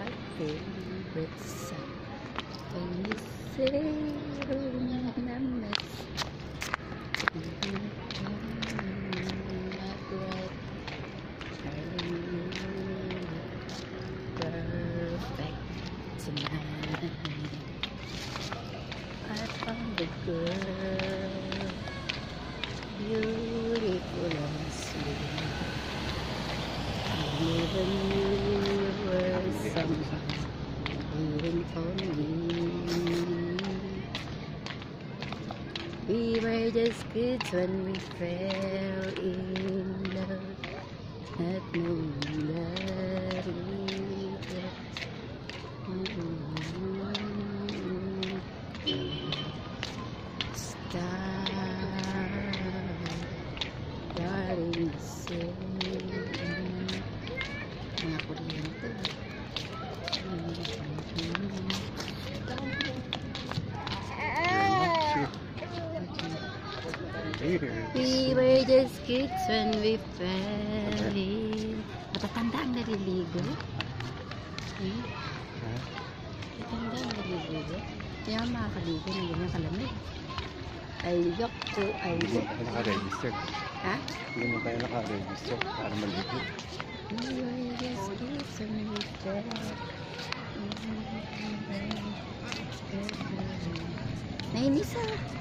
our favorite song. When you say na miss my perfect tonight. I found girl, beautiful and sweet. I never knew We were just kids when we fell in love, not knowing that we just. Starting We were just kids when we fell in Matatanda ang naliligo Hmm? Matatanda ang naliligo Kaya makakaligo ng ganyan kalamig Ay, yok to, ay, Hindi mo tayo naka-register. Ha? Hindi mo tayo naka-register para maligo. We were just kids when we fell. Nainis ah